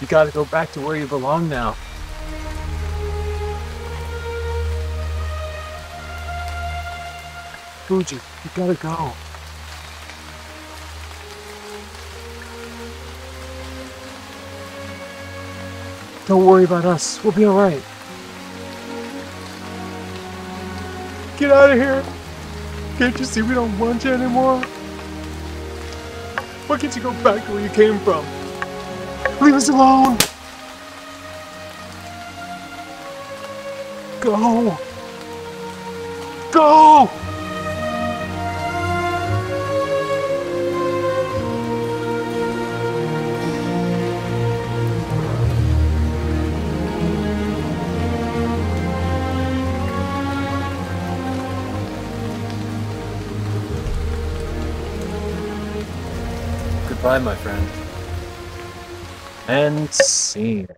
You gotta go back to where you belong now. Fuji, you gotta go. Don't worry about us. We'll be alright. Get out of here! Can't you see we don't want you anymore? Why can't you go back to where you came from? Leave us alone! Go! Go! Goodbye, my friend. And scene.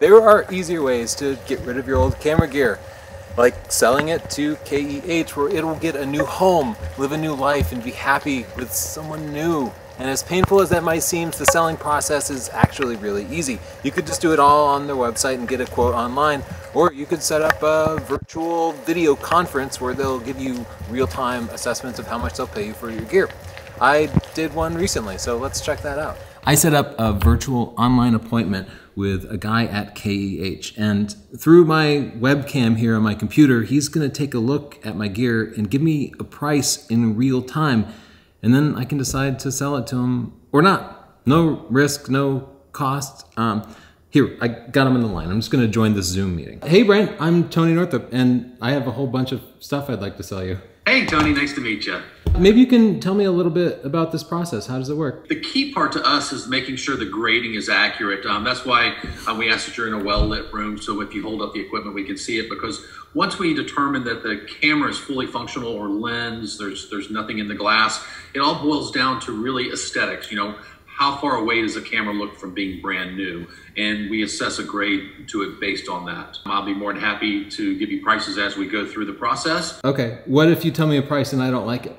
There are easier ways to get rid of your old camera gear, like selling it to KEH where it will get a new home, live a new life, and be happy with someone new. And as painful as that might seem, the selling process is actually really easy. You could just do it all on their website and get a quote online, or you could set up a virtual video conference where they'll give you real-time assessments of how much they'll pay you for your gear. I did one recently, so let's check that out. I set up a virtual online appointment with a guy at KEH, and through my webcam here on my computer, he's going to take a look at my gear and give me a price in real time, and then I can decide to sell it to him or not. No risk, no cost. Um, here, I got him in the line. I'm just going to join this Zoom meeting. Hey, Brent, I'm Tony Northrup, and I have a whole bunch of stuff I'd like to sell you. Hey, Tony, nice to meet you. Maybe you can tell me a little bit about this process. How does it work? The key part to us is making sure the grading is accurate. Um, that's why uh, we ask that you're in a well lit room so if you hold up the equipment, we can see it. Because once we determine that the camera is fully functional or lens, there's there's nothing in the glass. It all boils down to really aesthetics. You know, how far away does a camera look from being brand new? And we assess a grade to it based on that. I'll be more than happy to give you prices as we go through the process. Okay. What if you tell me a price and I don't like it?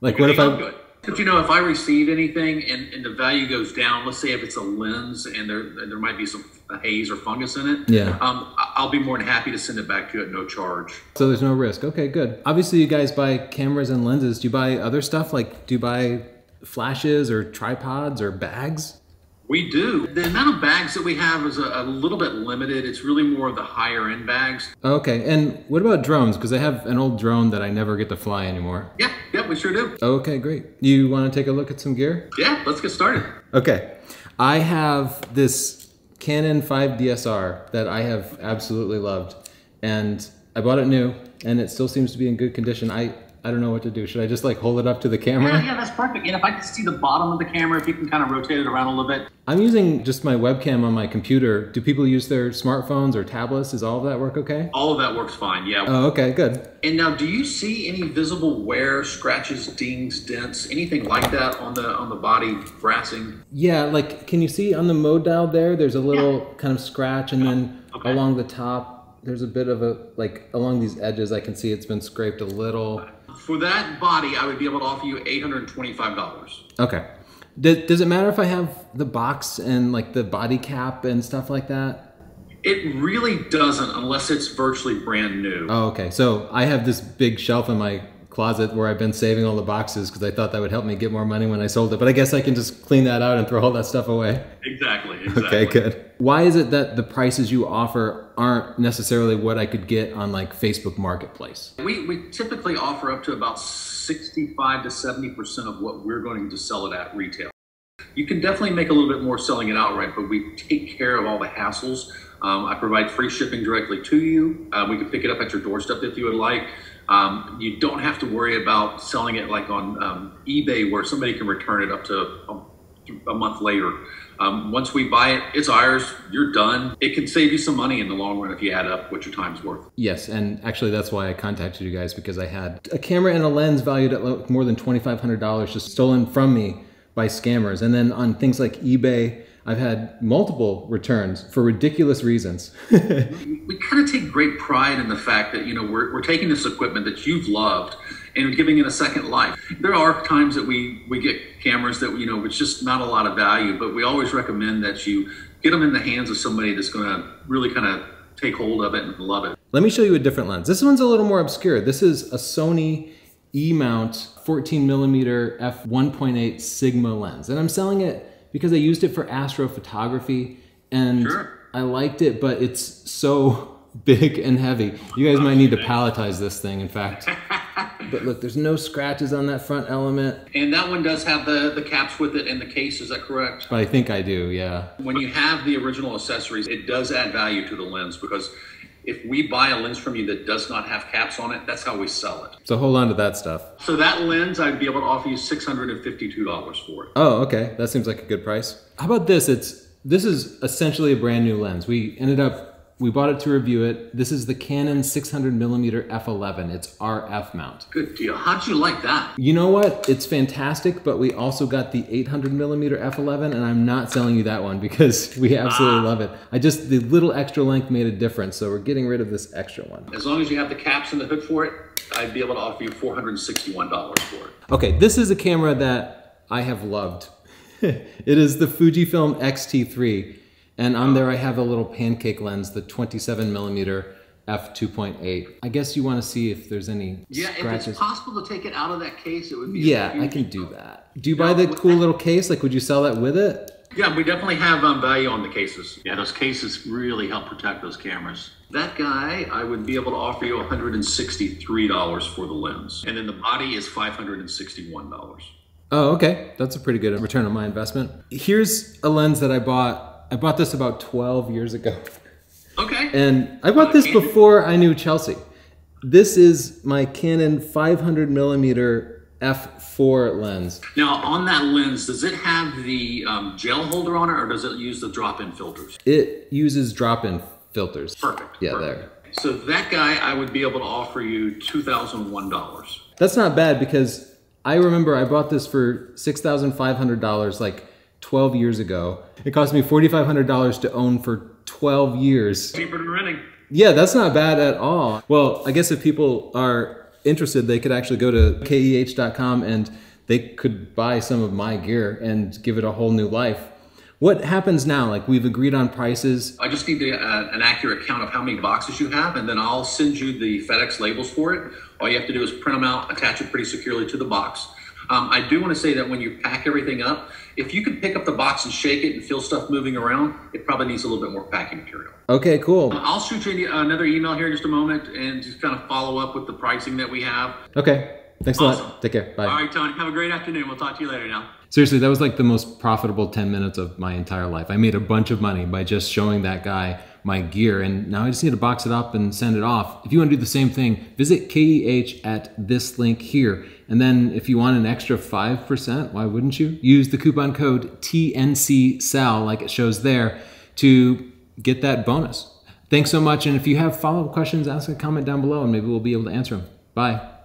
Like, what if I? Good. But you know, if I receive anything and, and the value goes down, let's say if it's a lens and there and there might be some haze or fungus in it, Yeah. um, I'll be more than happy to send it back to you at no charge. So there's no risk. Okay, good. Obviously, you guys buy cameras and lenses. Do you buy other stuff? Like, do you buy flashes or tripods or bags? We do. The amount of bags that we have is a, a little bit limited. It's really more of the higher end bags. Okay. And what about drones? Because I have an old drone that I never get to fly anymore. Yeah, yeah, we sure do. Okay, great. You want to take a look at some gear? Yeah, let's get started. Okay. I have this Canon 5 DSR that I have absolutely loved. And I bought it new and it still seems to be in good condition. I, I don't know what to do. Should I just like hold it up to the camera? Yeah, yeah, that's perfect. And if I can see the bottom of the camera, if you can kind of rotate it around a little bit. I'm using just my webcam on my computer. Do people use their smartphones or tablets? Is all of that work okay? All of that works fine. Yeah. Oh, okay, good. And now, do you see any visible wear, scratches, dings, dents, anything like that on the on the body, brassing? Yeah, like can you see on the mode dial there? There's a little kind of scratch, and then Okay. along the top, there's a bit of a like along these edges. I can see it's been scraped a little. For that body, I would be able to offer you eight hundred twenty-five dollars. Okay. Does, does it matter if I have the box and like the body cap and stuff like that? It really doesn't, unless it's virtually brand new. Oh, okay. So I have this big shelf in my closet where I've been saving all the boxes because I thought that would help me get more money when I sold it. But I guess I can just clean that out and throw all that stuff away. Exactly. Exactly. Okay, good. Why is it that the prices you offer aren't necessarily what I could get on like Facebook Marketplace? We, we typically offer up to about 65 to 70% of what we're going to sell it at retail. You can definitely make a little bit more selling it outright, but we take care of all the hassles. Um, I provide free shipping directly to you. Uh, we can pick it up at your doorstep if you would like. Um, you don't have to worry about selling it like on um, eBay where somebody can return it up to a, a month later. Um, once we buy it, it's ours. You're done. It can save you some money in the long run if you add up what your time's worth. Yes, and actually that's why I contacted you guys because I had a camera and a lens valued at more than $2,500 just stolen from me by scammers. And then on things like eBay, I've had multiple returns for ridiculous reasons. we kind of take great pride in the fact that, you know, we're, we're taking this equipment that you've loved and giving it a second life. There are times that we, we get cameras that, you know, it's just not a lot of value, but we always recommend that you get them in the hands of somebody that's going to really kind of take hold of it and love it. Let me show you a different lens. This one's a little more obscure. This is a Sony E-mount 14 millimeter f1.8 Sigma lens. And I'm selling it because I used it for astrophotography and sure. I liked it, but it's so big and heavy. You guys might need to palletize this thing, in fact. but look, there's no scratches on that front element. And that one does have the, the caps with it and the case, is that correct? I think I do, yeah. When you have the original accessories, it does add value to the lens because if we buy a lens from you that does not have caps on it, that's how we sell it. So hold on to that stuff. So that lens, I'd be able to offer you $652 for it. Oh, okay. That seems like a good price. How about this? It's this is essentially a brand new lens. We ended up we bought it to review it. This is the Canon 600 millimeter f11. It's RF mount. Good deal. How'd you like that? You know what? It's fantastic, but we also got the 800 millimeter f11, and I'm not selling you that one because we absolutely ah. love it. I just the little extra length made a difference, so we're getting rid of this extra one. As long as you have the caps and the hood for it, I'd be able to offer you $461 for it. Okay, this is a camera that I have loved. it is the Fujifilm X-T3. And on there I have a little pancake lens, the 27 millimeter f2.8. I guess you want to see if there's any yeah, scratches. if it's possible to take it out of that case, it would be. Yeah, I can do that. Do you buy the cool little case? Like, would you sell that with it? Yeah, we definitely have um, value on the cases. Yeah, those cases really help protect those cameras. That guy, I would be able to offer you $163 for the lens. And then the body is $561. Oh, okay. That's a pretty good return on my investment. Here's a lens that I bought I bought this about 12 years ago. Okay. And I bought this before I knew Chelsea. This is my Canon 500 millimeter f4 lens. Now, on that lens, does it have the um, gel holder on it, or does it use the drop-in filters? It uses drop-in filters. Perfect. Yeah, perfect. there. So that guy, I would be able to offer you two thousand one dollars. That's not bad because I remember I bought this for six thousand five hundred dollars, like 12 years ago. It cost me $4,500 to own for 12 years. Cheaper than renting. Yeah, that's not bad at all. Well, I guess if people are interested, they could actually go to keh.com and they could buy some of my gear and give it a whole new life. What happens now? Like we've agreed on prices. I just need to, uh, an accurate count of how many boxes you have, and then I'll send you the FedEx labels for it. All you have to do is print them out, attach it pretty securely to the box. Um, I do want to say that when you pack everything up, if you could pick up the box and shake it and feel stuff moving around, it probably needs a little bit more packing material. Okay, cool. I'll shoot you another email here in just a moment and just kind of follow up with the pricing that we have. Okay. Thanks awesome. a lot. Take care. Bye. All right, Tony. Have a great afternoon. We'll talk to you later now. Seriously, that was like the most profitable 10 minutes of my entire life. I made a bunch of money by just showing that guy my gear. And now I just need to box it up and send it off. If you want to do the same thing, visit KEH at this link here. And then if you want an extra 5%, why wouldn't you? Use the coupon code TNCSAL, like it shows there, to get that bonus. Thanks so much. And if you have follow up questions, ask a comment down below and maybe we'll be able to answer them. Bye.